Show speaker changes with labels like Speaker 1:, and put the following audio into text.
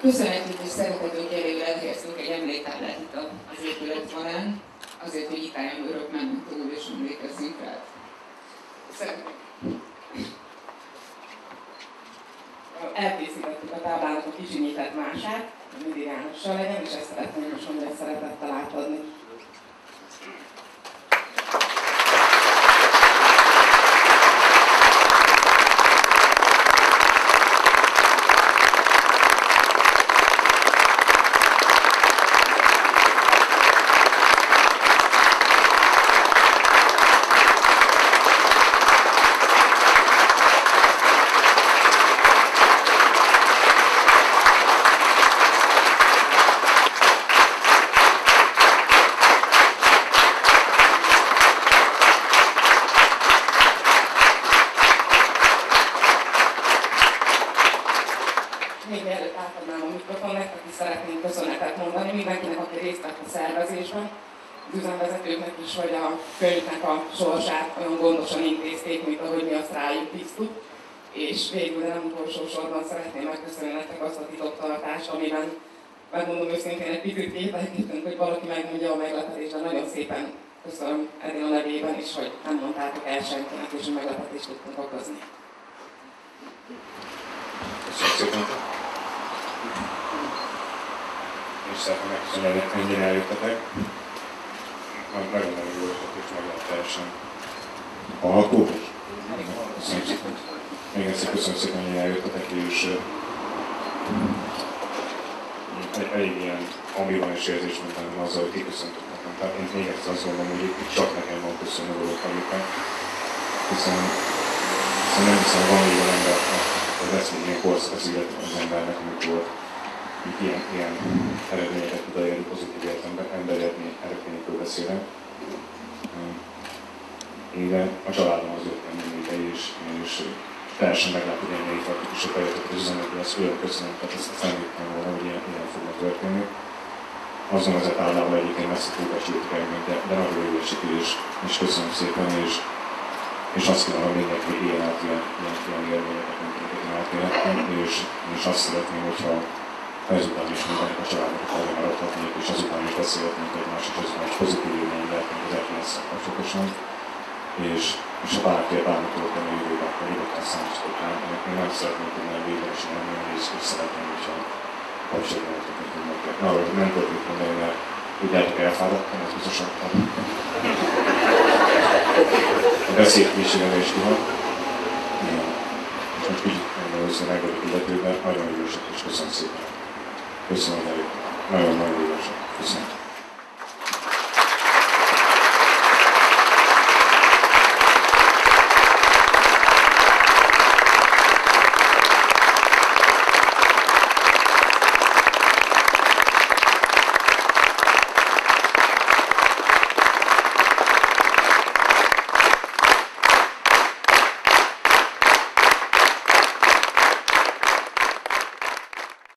Speaker 1: Köszönhetjük és szeretetünk elég elhelyeztünk egy emléktáblát itt az épület falán, azért, hogy itt álljon örök mennek túl és emlékezzünk rá.
Speaker 2: Elkészítettük a táblának a kicsinyített mását, hogy mindig Jánossal legyen, és ezt szeretném most hogy szeretettel átadni. Még mielőtt átadnám a mikrofon, nektek is szeretnénk köszönetet mondani mindenkinek, aki részt vett a szervezésben, az üzemvezetőknek is, hogy a könyvnek a sorsát olyan gondosan intézték, mint ahogy mi azt rájuk bíztuk. És végül, de nem utolsó sorban szeretném megköszönni nektek azt a titoktartást, amiben megmondom őszintén egy picit kételkedtünk, hogy valaki megmondja a meglepetést, de nagyon szépen köszönöm Edina nevében is, hogy nem mondtátok el senkinek, és a meglepetést tudtunk okozni.
Speaker 3: Köszönöm szépen. És szeretném megköszönni, hogy ennyire eljöttetek. Nagyon nagyon jó volt, és nagyon teljesen hallható. Még egyszer köszönöm szépen, hogy eljöttetek, és egy, elég ilyen ambivalens érzés volt bennem azzal, hogy kiköszöntök nekem. Tehát én még egyszer azt gondolom, hogy itt csak nekem van köszönő dolog, amiket. Hiszen, hiszen nem hiszem, van olyan ember, hogy lesz még ilyen korszak az életben az embernek, amikor ilyen, ilyen eredményeket tud elérni, pozitív értelemben, emberi eredményekről beszélek. Én a családom az jöttem mindig ide, és, és teljesen meglepő, hogy ennyire praktikusok eljöttek az üzenetbe, ezt olyan köszönöm, tehát ezt felhívtam volna, hogy ilyen, ilyen fognak történni. Azon az etálában egyébként messze túlbecsültük el, de, de nagyon jó és, és köszönöm szépen, és, és azt kívánom mindenki, éljen át ilyen, ilyen, ilyen élményeket, mint én átélhettem, és, és azt szeretném, hogyha ezután is mindenki a családok felé maradhatnék, és azután is beszélhetnénk egymás, és azután is pozitív élmény lehetnénk az fns kapcsolatosan. És, és ha bárki bármit a jövőben, akkor nyugodtan számítok rám. Én nem szeretném tudni a végre is nem és úgy szeretném, hogyha kapcsolatban tudnék mindenki. Na, hogy nem mit mondani, mert tudjátok, elfáradtam, ez biztosan a beszélkészségem is van. És most így először meg vagyok illetőben, nagyon jó és köszönöm szépen. Köszönöm, hogy eljöttem. Nagyon-nagyon jó Köszönöm.